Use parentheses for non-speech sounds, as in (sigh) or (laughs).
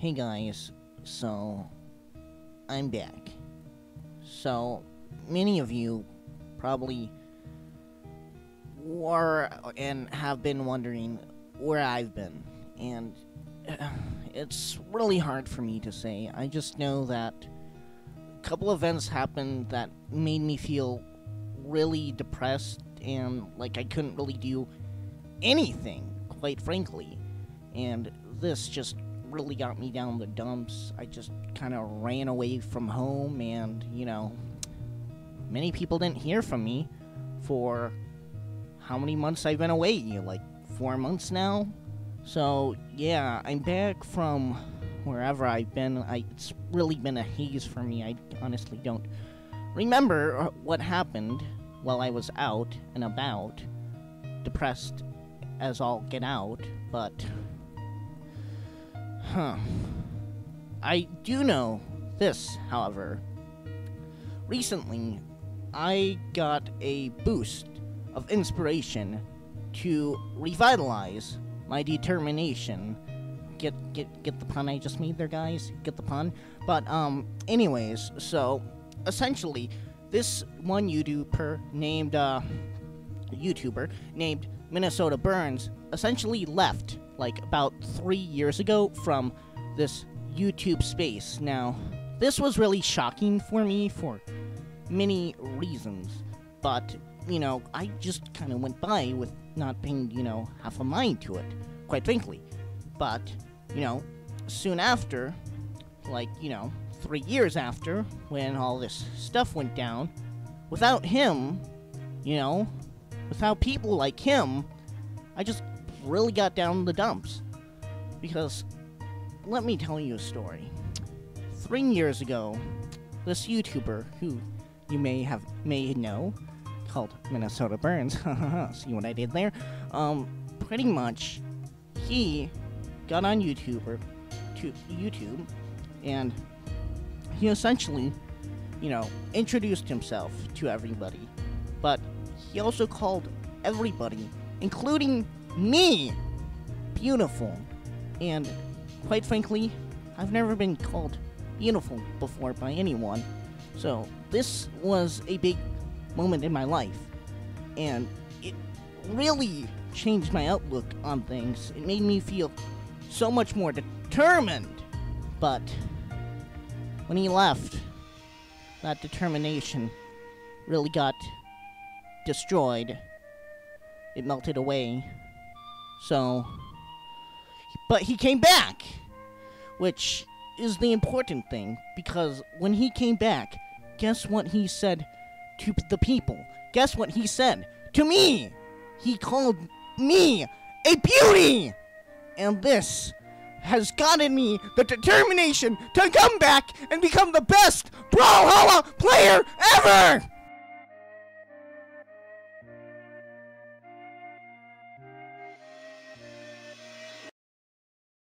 Hey guys, so I'm back. So many of you probably were and have been wondering where I've been, and uh, it's really hard for me to say. I just know that a couple events happened that made me feel really depressed and like I couldn't really do anything, quite frankly. And this just really got me down the dumps. I just kind of ran away from home, and, you know, many people didn't hear from me for how many months I've been away? You know, Like four months now? So, yeah, I'm back from wherever I've been. I, it's really been a haze for me. I honestly don't remember uh, what happened while I was out and about, depressed as all get out, but Huh. I do know this, however. Recently, I got a boost of inspiration to revitalize my determination. Get get get the pun I just made there, guys? Get the pun? But um anyways, so essentially this one YouTuber named uh YouTuber named Minnesota Burns essentially left like about three years ago from this YouTube space. Now, this was really shocking for me for many reasons, but you know, I just kind of went by with not paying, you know, half a mind to it, quite frankly. But, you know, soon after, like, you know, three years after, when all this stuff went down, without him, you know, without people like him, I just really got down the dumps. Because, let me tell you a story. Three years ago, this YouTuber, who you may have may know, called Minnesota Burns, (laughs) see what I did there? Um, pretty much, he got on YouTuber, to YouTube, and he essentially, you know, introduced himself to everybody, but he also called everybody, including me beautiful. And quite frankly, I've never been called beautiful before by anyone. So this was a big moment in my life. And it really changed my outlook on things. It made me feel so much more determined. But when he left, that determination really got destroyed. It melted away. So, but he came back, which is the important thing because when he came back, guess what he said to the people? Guess what he said to me? He called me a beauty! And this has gotten me the determination to come back and become the best Brawlhalla player ever!